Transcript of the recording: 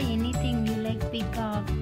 anything you like pick up.